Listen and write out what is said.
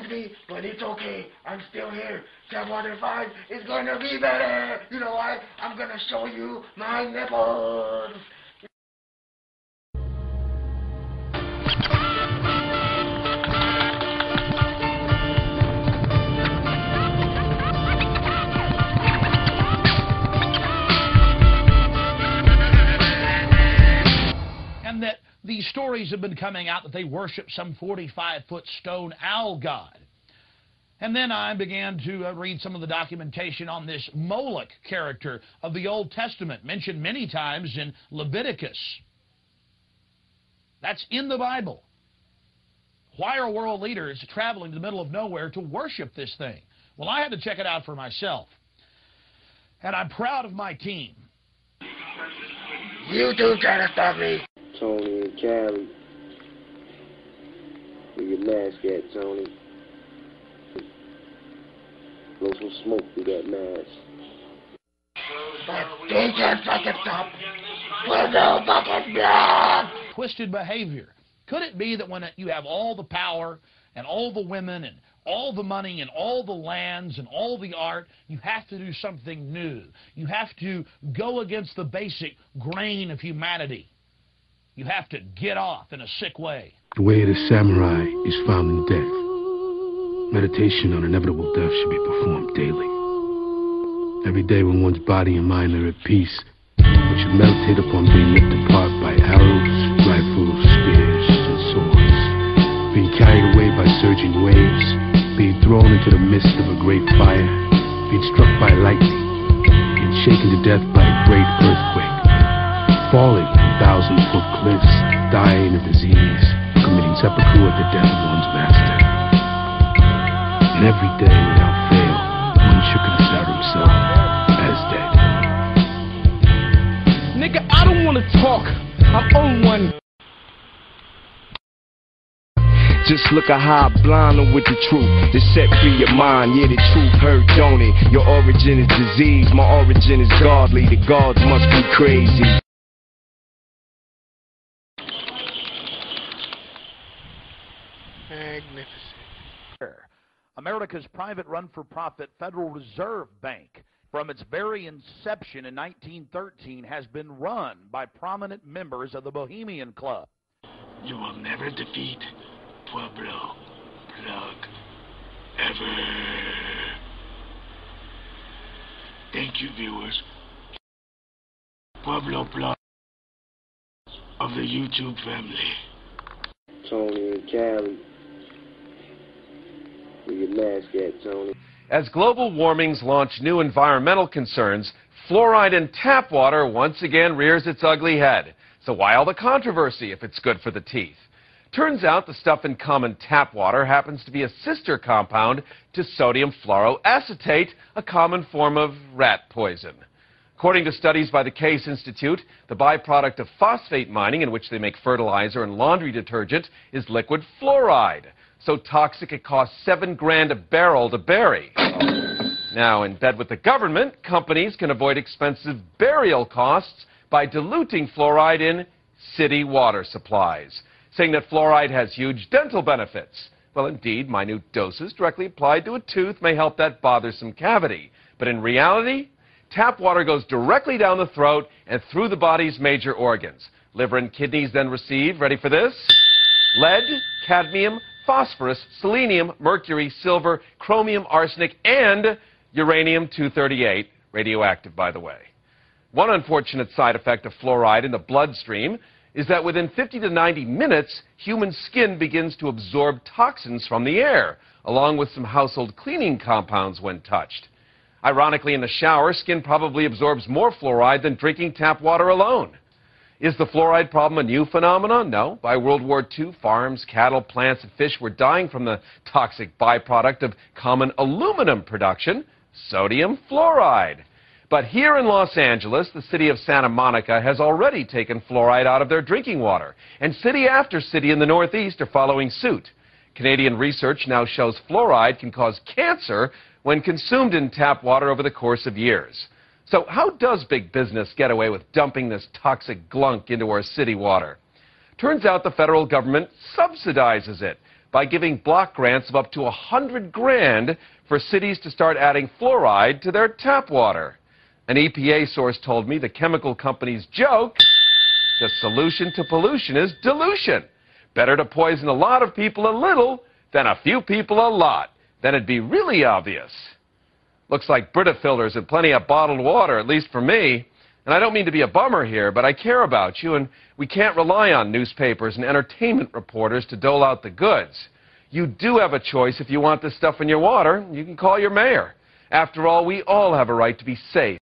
Me, but it's okay. I'm still here. Tap Water 5 is gonna be better. You know what? I'm gonna show you my nipples. These stories have been coming out that they worship some 45 foot stone owl god. And then I began to uh, read some of the documentation on this Moloch character of the Old Testament, mentioned many times in Leviticus. That's in the Bible. Why are world leaders traveling to the middle of nowhere to worship this thing? Well, I had to check it out for myself. And I'm proud of my team. You try to stop me. Tony and Callie. Where your mask at, Tony? Blow some smoke through that mask. We're twisted behavior. Could it be that when you have all the power and all the women and all the money and all the lands and all the art, you have to do something new? You have to go against the basic grain of humanity. You have to get off in a sick way. The way of the samurai is found in death. Meditation on inevitable death should be performed daily. Every day when one's body and mind are at peace, one should meditate upon being ripped apart by arrows, rifles, spears, and swords, being carried away by surging waves, being thrown into the midst of a great fire, being struck by lightning, being shaken to death by a great earthquake, falling from thousand-foot cliffs, dying of disease, committing seppuku at the death of one's master. And every day, without fail, one should consider himself as dead. Nigga, I don't want to talk. I'm on one. Just look at how I blind them with the truth. To set free your mind, yeah, the truth hurt, don't it? Your origin is disease, my origin is godly. The gods must be crazy. Magnificent. America's private run for profit Federal Reserve Bank, from its very inception in 1913, has been run by prominent members of the Bohemian Club. You will never defeat Pueblo Plug. Ever. Thank you, viewers. Pueblo Plug of the YouTube family. Tony and Callie. Your at, Tony? As global warmings launch new environmental concerns, fluoride in tap water once again rears its ugly head. So why all the controversy if it's good for the teeth? Turns out the stuff in common tap water happens to be a sister compound to sodium fluoroacetate, a common form of rat poison. According to studies by the Case Institute, the byproduct of phosphate mining, in which they make fertilizer and laundry detergent, is liquid fluoride. So toxic it costs seven grand a barrel to bury. Now, in bed with the government, companies can avoid expensive burial costs by diluting fluoride in city water supplies, saying that fluoride has huge dental benefits. Well, indeed, minute doses directly applied to a tooth may help that bothersome cavity. But in reality, tap water goes directly down the throat and through the body's major organs. Liver and kidneys then receive, ready for this? Lead, cadmium, phosphorus, selenium, mercury, silver, chromium, arsenic, and uranium-238, radioactive, by the way. One unfortunate side effect of fluoride in the bloodstream is that within 50 to 90 minutes, human skin begins to absorb toxins from the air, along with some household cleaning compounds when touched. Ironically, in the shower, skin probably absorbs more fluoride than drinking tap water alone. Is the fluoride problem a new phenomenon? No. By World War II, farms, cattle, plants, and fish were dying from the toxic byproduct of common aluminum production, sodium fluoride. But here in Los Angeles, the city of Santa Monica has already taken fluoride out of their drinking water, and city after city in the Northeast are following suit. Canadian research now shows fluoride can cause cancer when consumed in tap water over the course of years. So how does big business get away with dumping this toxic glunk into our city water? Turns out the federal government subsidizes it by giving block grants of up to a hundred grand for cities to start adding fluoride to their tap water. An EPA source told me the chemical companies joke the solution to pollution is dilution. Better to poison a lot of people a little than a few people a lot. Then it'd be really obvious. Looks like Brita filters and plenty of bottled water, at least for me. And I don't mean to be a bummer here, but I care about you, and we can't rely on newspapers and entertainment reporters to dole out the goods. You do have a choice if you want this stuff in your water. You can call your mayor. After all, we all have a right to be safe.